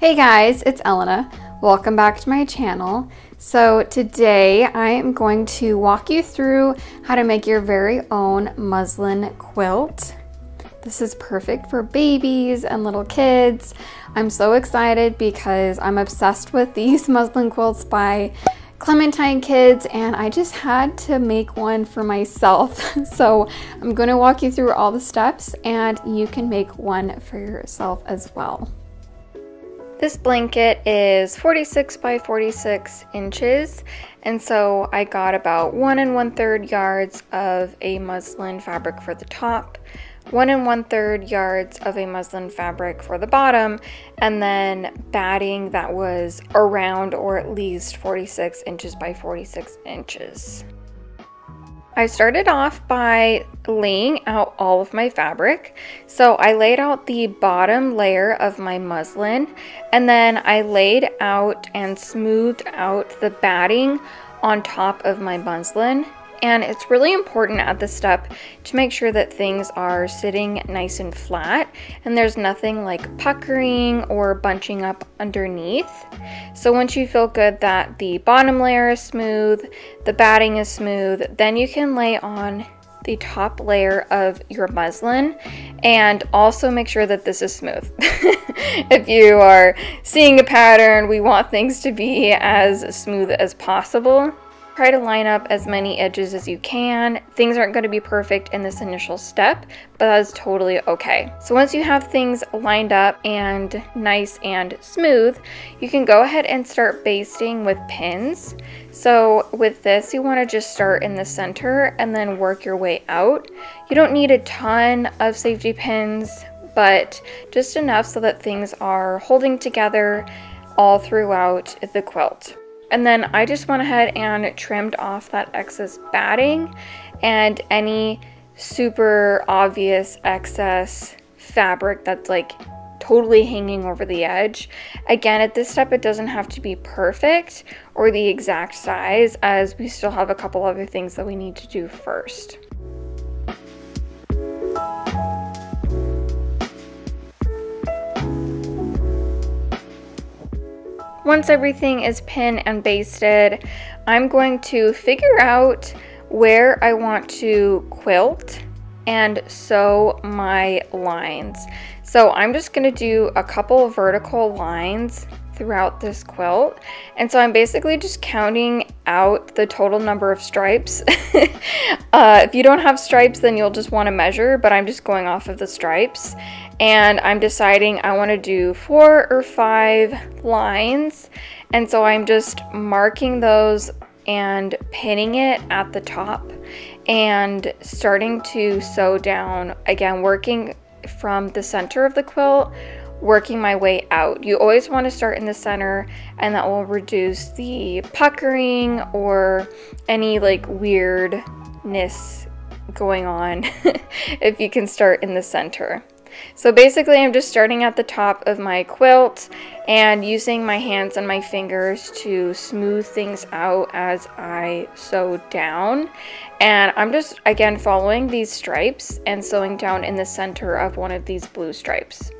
Hey guys, it's Elena. Welcome back to my channel. So today I am going to walk you through how to make your very own muslin quilt. This is perfect for babies and little kids. I'm so excited because I'm obsessed with these muslin quilts by Clementine Kids and I just had to make one for myself. so I'm going to walk you through all the steps and you can make one for yourself as well. This blanket is 46 by 46 inches and so I got about one and one third yards of a muslin fabric for the top, one and one third yards of a muslin fabric for the bottom, and then batting that was around or at least 46 inches by 46 inches. I started off by laying out all of my fabric. So I laid out the bottom layer of my muslin and then I laid out and smoothed out the batting on top of my muslin and it's really important at this step to make sure that things are sitting nice and flat and there's nothing like puckering or bunching up underneath. So once you feel good that the bottom layer is smooth, the batting is smooth, then you can lay on the top layer of your muslin and also make sure that this is smooth. if you are seeing a pattern, we want things to be as smooth as possible. Try to line up as many edges as you can. Things aren't going to be perfect in this initial step, but that's totally okay. So once you have things lined up and nice and smooth, you can go ahead and start basting with pins. So with this, you want to just start in the center and then work your way out. You don't need a ton of safety pins, but just enough so that things are holding together all throughout the quilt. And then I just went ahead and trimmed off that excess batting and any super obvious excess fabric that's like totally hanging over the edge. Again, at this step, it doesn't have to be perfect or the exact size as we still have a couple other things that we need to do first. Once everything is pinned and basted, I'm going to figure out where I want to quilt and sew my lines. So I'm just going to do a couple vertical lines throughout this quilt. And so I'm basically just counting out the total number of stripes. uh, if you don't have stripes, then you'll just want to measure, but I'm just going off of the stripes. And I'm deciding I want to do four or five lines. And so I'm just marking those and pinning it at the top and starting to sew down, again, working from the center of the quilt working my way out. You always want to start in the center and that will reduce the puckering or any like weirdness going on if you can start in the center. So basically I'm just starting at the top of my quilt and using my hands and my fingers to smooth things out as I sew down. And I'm just again following these stripes and sewing down in the center of one of these blue stripes.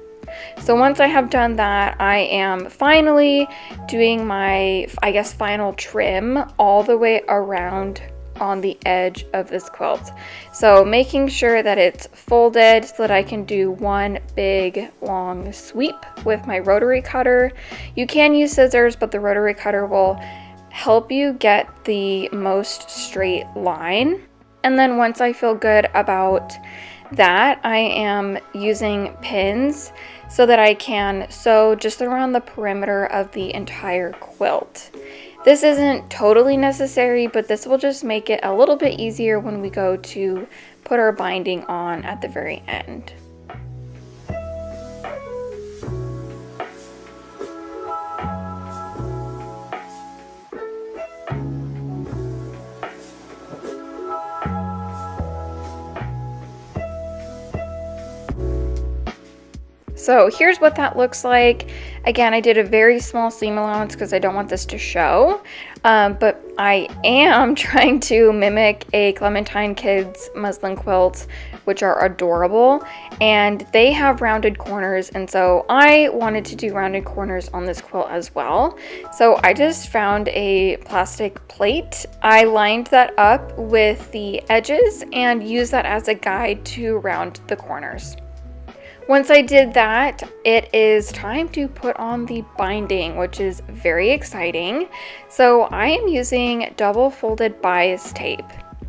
So once I have done that, I am finally doing my, I guess, final trim all the way around on the edge of this quilt. So making sure that it's folded so that I can do one big long sweep with my rotary cutter. You can use scissors, but the rotary cutter will help you get the most straight line. And then once I feel good about that, I am using pins so that I can sew just around the perimeter of the entire quilt. This isn't totally necessary, but this will just make it a little bit easier when we go to put our binding on at the very end. So here's what that looks like. Again, I did a very small seam allowance because I don't want this to show. Um, but I am trying to mimic a Clementine Kids muslin quilt, which are adorable, and they have rounded corners, and so I wanted to do rounded corners on this quilt as well. So I just found a plastic plate. I lined that up with the edges and used that as a guide to round the corners. Once I did that, it is time to put on the binding, which is very exciting. So I am using double folded bias tape.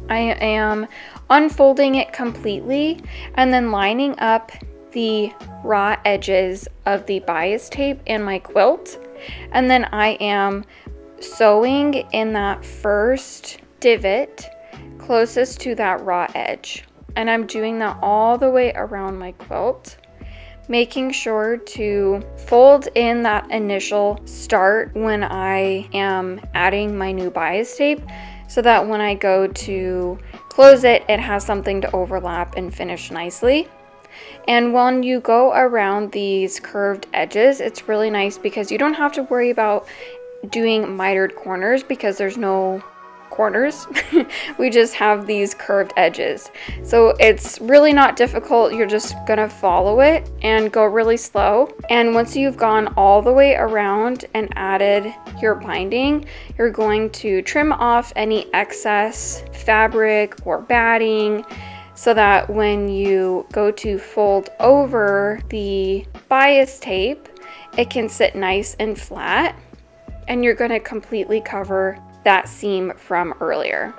I am unfolding it completely and then lining up the raw edges of the bias tape in my quilt. And then I am sewing in that first divot closest to that raw edge. And I'm doing that all the way around my quilt making sure to fold in that initial start when I am adding my new bias tape so that when I go to close it, it has something to overlap and finish nicely. And when you go around these curved edges, it's really nice because you don't have to worry about doing mitered corners because there's no corners. we just have these curved edges. So it's really not difficult. You're just gonna follow it and go really slow. And once you've gone all the way around and added your binding, you're going to trim off any excess fabric or batting so that when you go to fold over the bias tape, it can sit nice and flat and you're going to completely cover that seam from earlier.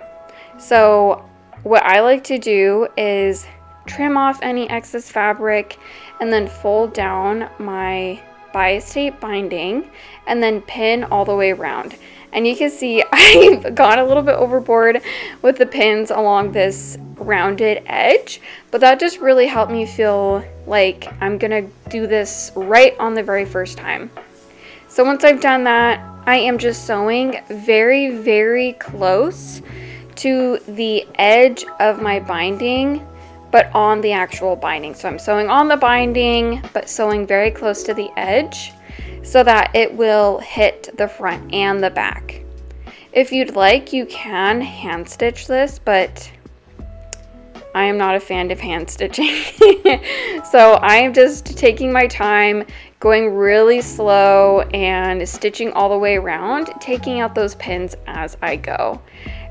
So what I like to do is trim off any excess fabric and then fold down my bias tape binding and then pin all the way around. And you can see I've gone a little bit overboard with the pins along this rounded edge, but that just really helped me feel like I'm gonna do this right on the very first time. So once I've done that, I am just sewing very, very close to the edge of my binding, but on the actual binding. So I'm sewing on the binding, but sewing very close to the edge so that it will hit the front and the back. If you'd like, you can hand stitch this, but I am not a fan of hand stitching. so I am just taking my time, going really slow and stitching all the way around, taking out those pins as I go.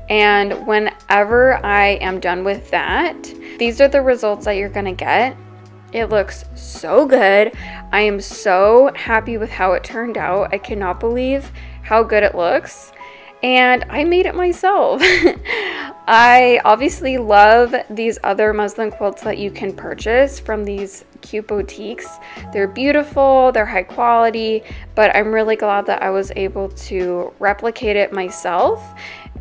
And whenever I am done with that, these are the results that you're gonna get. It looks so good. I am so happy with how it turned out. I cannot believe how good it looks and I made it myself. I obviously love these other muslin quilts that you can purchase from these cute boutiques. They're beautiful, they're high quality, but I'm really glad that I was able to replicate it myself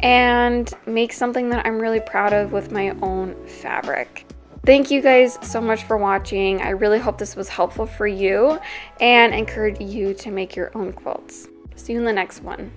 and make something that I'm really proud of with my own fabric. Thank you guys so much for watching. I really hope this was helpful for you and encourage you to make your own quilts. See you in the next one.